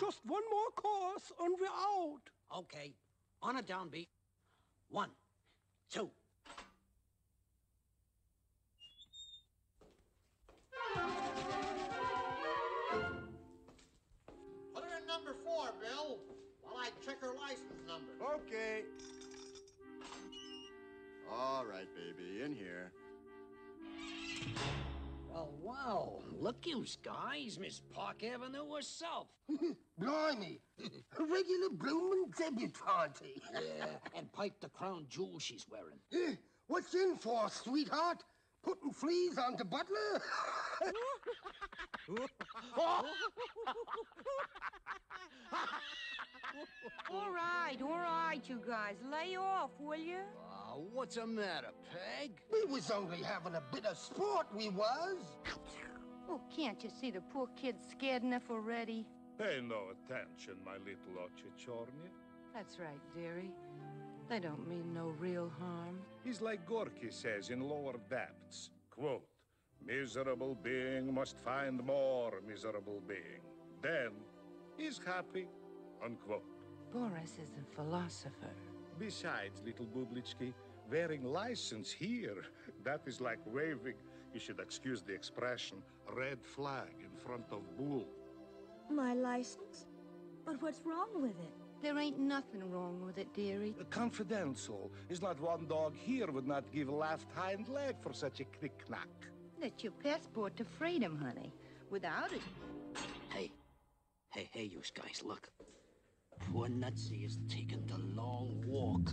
Just one more course and we're out. Okay, on a downbeat. One, two. Put her in number four, Bill, while I check her license number. Okay. All right, baby, in here. Look, you guys. Miss Park Avenue herself. Blimey. A regular bloomin' debutante. Yeah, and pipe the crown jewel she's wearing. Eh, What's in for, sweetheart? Putting fleas on the butler? All right, all right, you guys. Lay off, will you? Uh, what's the matter, Peg? we was only having a bit of sport, we was. Oh, can't you see the poor kid's scared enough already? Pay no attention, my little Ochichorny. That's right, dearie. They don't mean no real harm. He's like Gorky says in Lower Depths. Quote, miserable being must find more miserable being. Then he's happy. Unquote. Boris is a philosopher. Besides, little Bublitsky, wearing license here, that is like waving, you should excuse the expression, red flag in front of bull. My license? But what's wrong with it? There ain't nothing wrong with it, dearie. Confidential. Is not one dog here would not give a left hind leg for such a knick-knack. That's your passport to freedom, honey. Without it, Hey, hey, hey, you guys, look. Poor Nutsy is taking the long walk.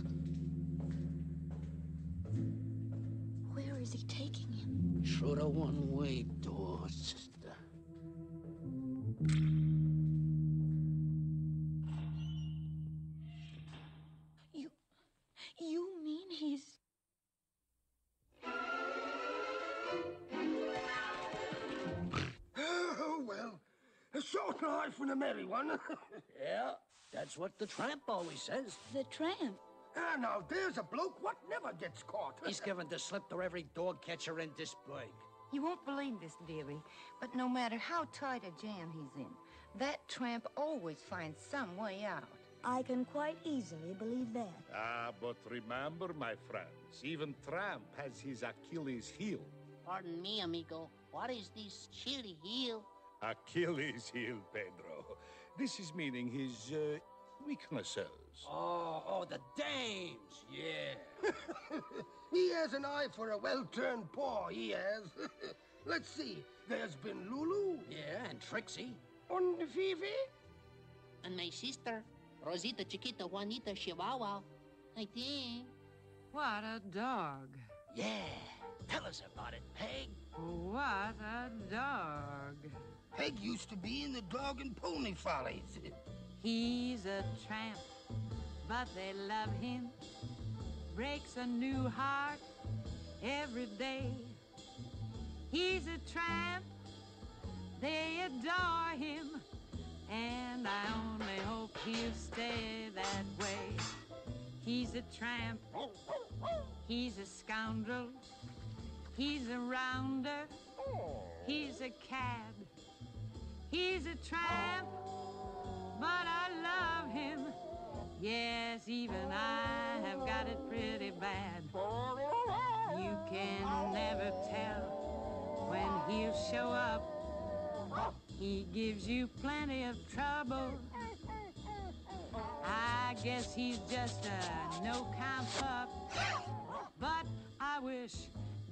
Is he taking him? Through the one-way door, sister. You. You mean he's. Oh, well. A short life and a merry one. Yeah, that's what the tramp always says. the tramp? Ah, now, there's a bloke what never gets caught. He's given the slip to every dog catcher in this burg. you won't believe this, dearie, but no matter how tight a jam he's in, that tramp always finds some way out. I can quite easily believe that. Ah, but remember, my friends, even Tramp has his Achilles heel. Pardon me, amigo. What is this chilly heel? Achilles heel, Pedro. This is meaning his uh, weaknesses. Oh, oh, the dames, yeah. He has an eye for a well-turned paw, he has. Let's see. There's been Lulu. Yeah, and Trixie. And Fifi. And my sister, Rosita Chiquita Juanita Chihuahua. I think. What a dog. Yeah. Tell us about it, Peg. What a dog. Peg used to be in the dog and pony follies. He's a tramp, but they love him. Breaks a new heart every day. He's a tramp, they adore him. And I only hope he'll stay that way. He's a tramp, he's a scoundrel, he's a rounder, he's a cad, he's a tramp but I love him. Yes, even I have got it pretty bad. You can never tell when he'll show up. He gives you plenty of trouble. I guess he's just a no-count pup. But I wish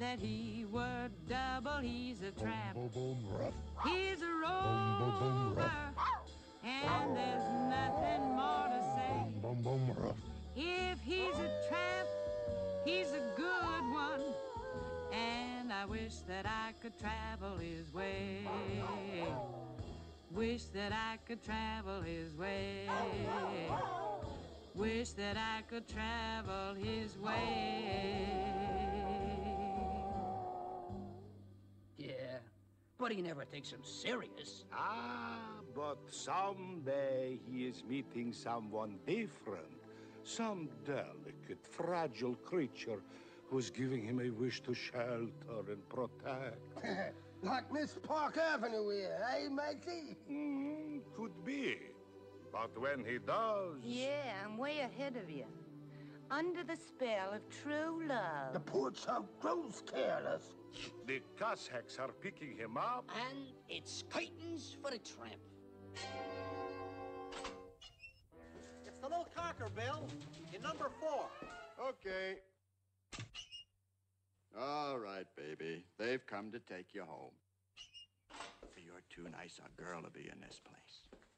that he were double. He's a tramp. He's a rover. Could travel his way. Wish that I could travel his way. Wish that I could travel his way. Yeah. But he never takes him serious. Ah, but someday he is meeting someone different. Some delicate, fragile creature who's giving him a wish to shelter and protect. like Miss Park Avenue here, eh, matey? Hmm, could be. But when he does... Yeah, I'm way ahead of you. Under the spell of true love. The poor chump grows careless. The Cossacks are picking him up. And it's curtains for a tramp. It's the little cocker, Bill, in number four. Okay. All right, baby. They've come to take you home. You're too nice a girl to be in this place.